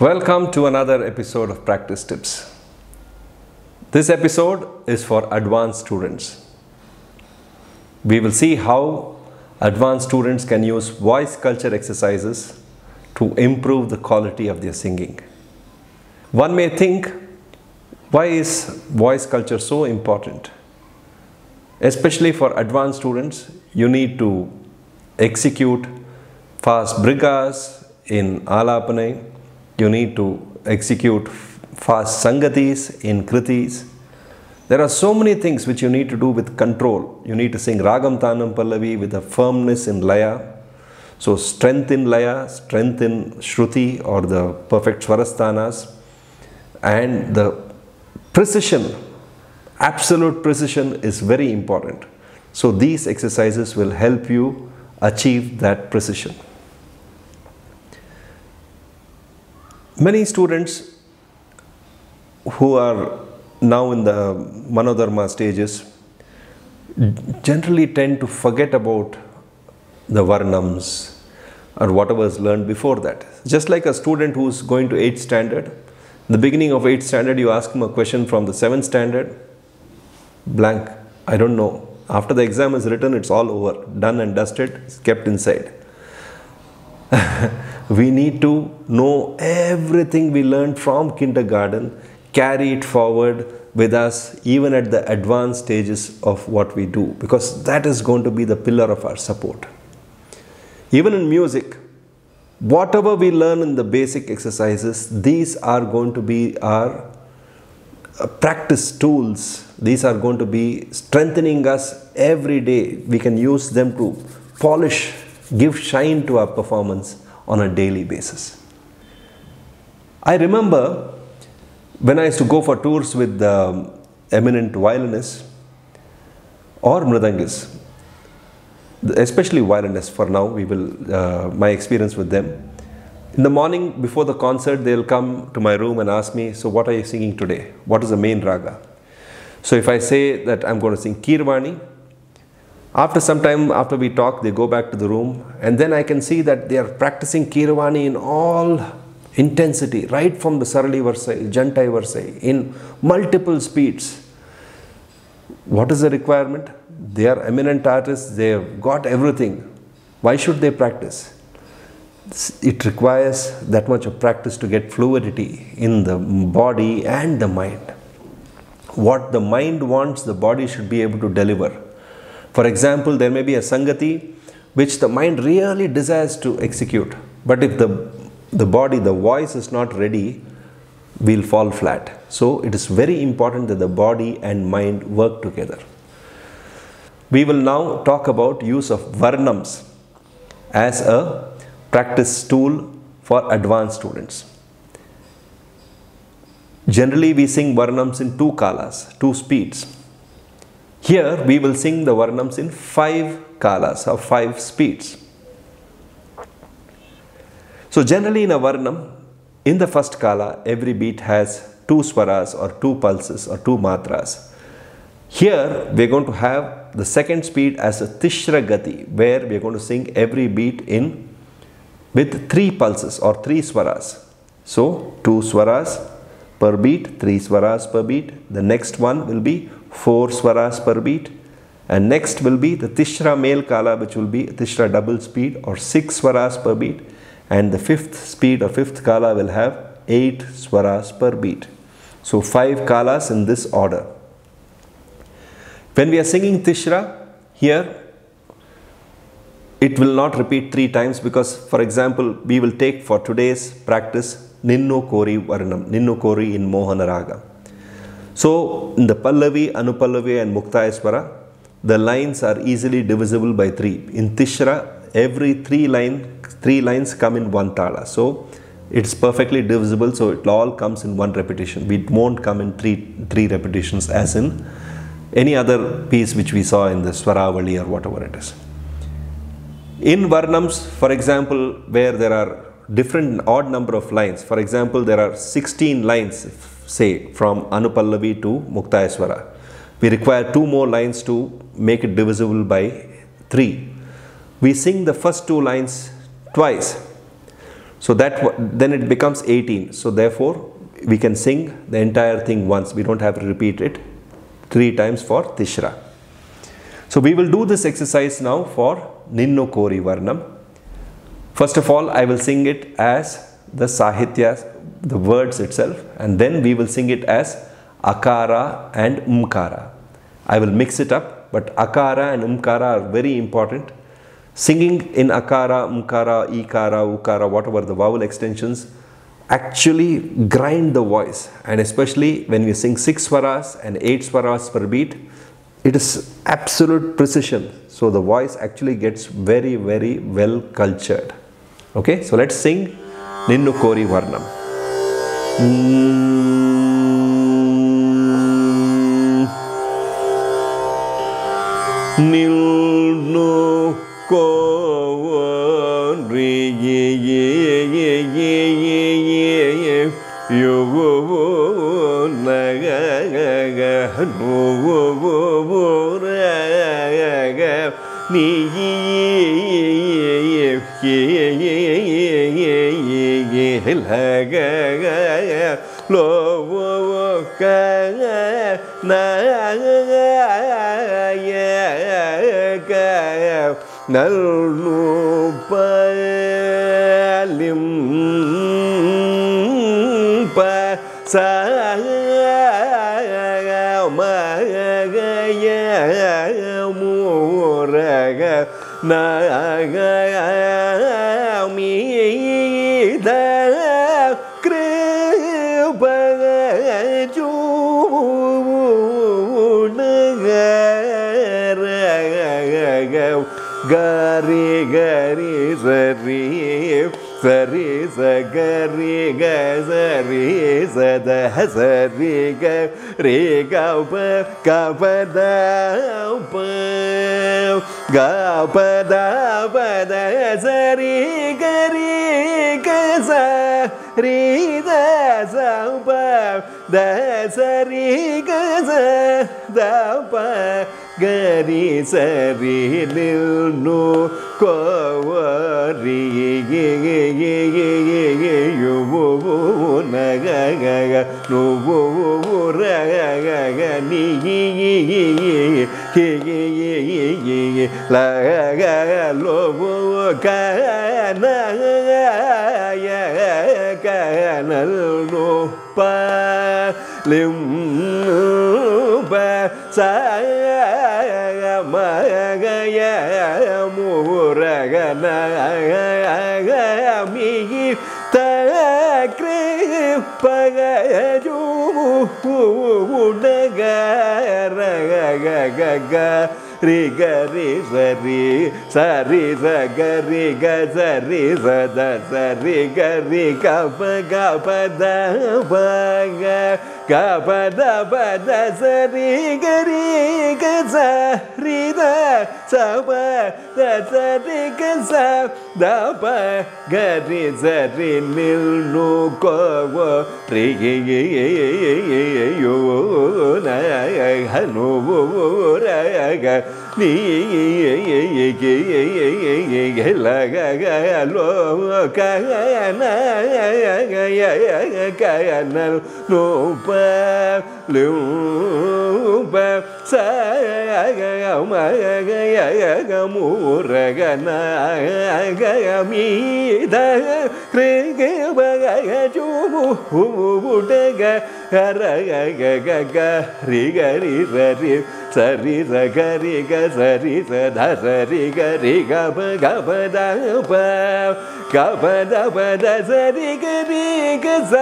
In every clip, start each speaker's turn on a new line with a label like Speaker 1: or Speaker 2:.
Speaker 1: Welcome to another episode of Practice Tips. This episode is for advanced students. We will see how advanced students can use voice culture exercises to improve the quality of their singing. One may think, why is voice culture so important? Especially for advanced students, you need to execute fast brigas in alapane, you need to execute fast sangatis in kritis. There are so many things which you need to do with control. You need to sing ragam tanam pallavi with a firmness in laya. So strength in laya, strength in shruti or the perfect swarasthanas and the precision, absolute precision is very important. So these exercises will help you achieve that precision. Many students who are now in the Manodharma stages generally tend to forget about the Varnams or whatever is learned before that. Just like a student who's going to 8th standard, the beginning of 8th standard you ask him a question from the 7th standard, blank, I don't know. After the exam is written, it's all over, done and dusted, it's kept inside. we need to know everything we learned from kindergarten, carry it forward with us even at the advanced stages of what we do because that is going to be the pillar of our support. Even in music, whatever we learn in the basic exercises, these are going to be our uh, practice tools. These are going to be strengthening us every day. We can use them to polish, give shine to our performance on a daily basis. I remember when I used to go for tours with the eminent violinists or mridangis, especially violinists for now, we will, uh, my experience with them. In the morning before the concert, they'll come to my room and ask me, So, what are you singing today? What is the main raga? So, if I say that I'm going to sing Keeravani, after some time, after we talk, they go back to the room, and then I can see that they are practicing Keeravani in all intensity, right from the Sarali Varsai, Jantai Varsai, in multiple speeds. What is the requirement? They are eminent artists, they have got everything. Why should they practice? It requires that much of practice to get fluidity in the body and the mind. What the mind wants, the body should be able to deliver. For example, there may be a Sangati which the mind really desires to execute, but if the, the body, the voice is not ready, we'll fall flat. So, it is very important that the body and mind work together. We will now talk about use of Varnams as a practice tool for advanced students. Generally, we sing Varnams in two kalas, two speeds. Here we will sing the Varnams in five kalas or five speeds. So generally in a Varnam, in the first kala, every beat has two swaras or two pulses or two matras. Here we are going to have the second speed as a Tishra Gati, where we are going to sing every beat in with three pulses or three swaras. So two swaras per beat, three swaras per beat. The next one will be four swaras per beat and next will be the Tishra male kala which will be Tishra double speed or six swaras per beat and the fifth speed or fifth kala will have eight swaras per beat. So five kalas in this order. When we are singing Tishra here it will not repeat three times because for example we will take for today's practice Ninnu Kori Varnam, Ninnu Kori in Mohana Raga. So in the Pallavi, Anupallavi and Muktayaswara, the lines are easily divisible by 3. In Tishra, every 3 line, three lines come in one tala. So it's perfectly divisible, so it all comes in one repetition. It won't come in three, three repetitions as in any other piece which we saw in the Swaravali or whatever it is. In Varnams, for example, where there are different odd number of lines, for example, there are 16 lines say from Anupallavi to Muktayaswara. We require two more lines to make it divisible by 3. We sing the first two lines twice. So that then it becomes 18. So therefore, we can sing the entire thing once. We don't have to repeat it three times for Tishra. So we will do this exercise now for Ninnu Kori Varnam. First of all, I will sing it as the Sahitya, the words itself, and then we will sing it as Akara and Umkara. I will mix it up, but Akara and Umkara are very important. Singing in Akara, Umkara, Ikara, Ukara, whatever the vowel extensions, actually grind the voice, and especially when we sing six swaras and eight swaras per beat, it is absolute precision. So the voice actually gets very, very well cultured. Okay, so let's sing Ninnu Kori Varnam. ನಿಲ್ನು ಕೋರಿ ಯುವು ನಗ ನೀ ಲಗ நல்நூப்பலிம் ப மகமூரக நகமீத கிருபகஜூ ಗರಿ ಗರಿ ಸರಿ ಸರಿ ಸ ಗರಿ ಗ ಸರಿ ಸದ ಸರಿ ಗ ರೇ ಗ ಪ ಕ ಪ ದ ಪ ಗ ಪ ದ ಪ ದ ಸರಿ ಗರಿ ಗ ಸ ರೀ ದ ಸ ಪ ದ ಸರಿ ಗ ಸ ದ ಪ ಗರಿ ಸರಿ ನಿಲ್ನು ಕೋವರಿ ಯುವು ನಗ ನುವು ರಗ ನೀ ಲಗ ಲೋವು ಕನ ಕನಲ್ ನೋಪ ಲಿಂಬ ಸಾಯ நல்நூ பலிம் ப மகய மூரக நக மீத கிருபஜூ gari gari sari sari sa gari ga sari sa da sari ga re ga pa ga pa da pa ga pa da pa da sari gari ga sa ri da sa pa da sa ri ka sa da pa ga ri za ri ni lu ko wo ri ye ye ye ye ye ye yo na ya ha no wo wo ra ya ga ni ye ye ye ye ye ye ye ye ye ye la ga ga lo ka ga na ya ya ga ya ya ka ya na no pa lu pa sa ga ga ma ga ga ಗಯ ಗಮೂರಗನ ಗಯ ಮೀದ ಕ್ರೇಗ ಬಗ ಜೋ ಹುಮು ಬುಡಗ ಹರ ಗ ಗ ಗ ರಿ ಗ ರಿ ರ ರಿ ಸರಿ ರ ಗ ರಿ ಗ ಸರಿ ಸ ಧ ಸರಿ ಗ ರಿ ಗ ಬ ಗ ಬ ದ ಬ ಗ ಬ ದ ಬ ದ ಸರಿ ಗ ರಿ ಗ ಸ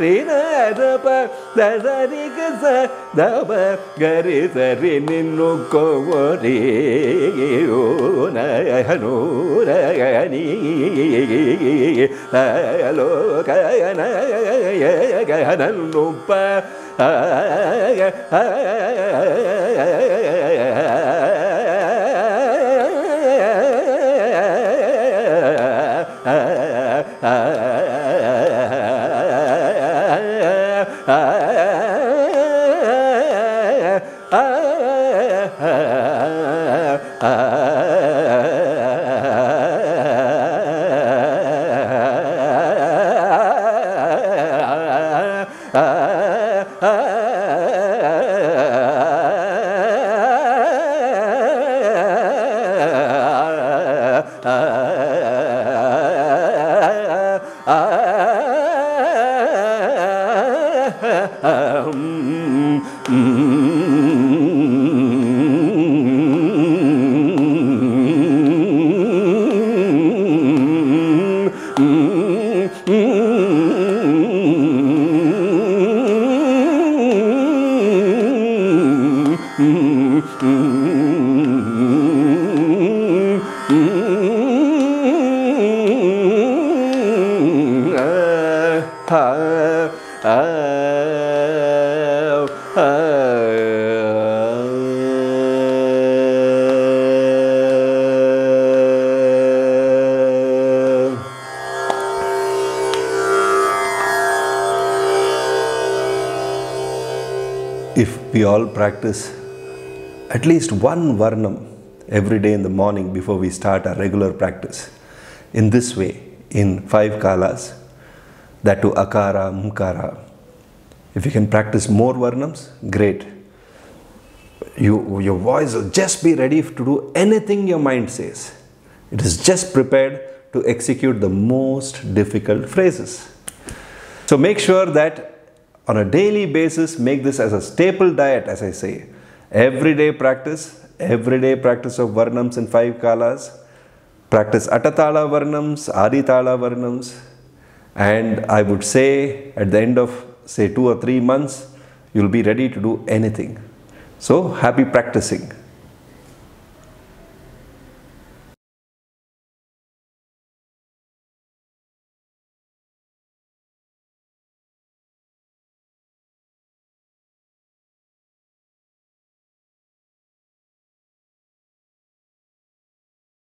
Speaker 1: ರಿ ನ ದ ಪ ದ ಸರಿ ಗ ಸ ದ ಬ ಗ ರಿ ಸರಿ ನಿನ್ನು ಕೋ ರಿ ಓ ನ ಹನೋ ರ ನೀ ಗಹನನ್ನುಪ್ಪ Ah Mm-hmm. If we all practice at least one varnam every day in the morning before we start our regular practice in this way in five kalas that to akara umkara if you can practice more varnams great. You your voice will just be ready to do anything your mind says. It is just prepared to execute the most difficult phrases. So make sure that on a daily basis, make this as a staple diet, as I say. Everyday practice, everyday practice of Varnams in five kalas. Practice Atatala Varnams, Aditala Varnams. And I would say at the end of say two or three months, you'll be ready to do anything. So happy practicing.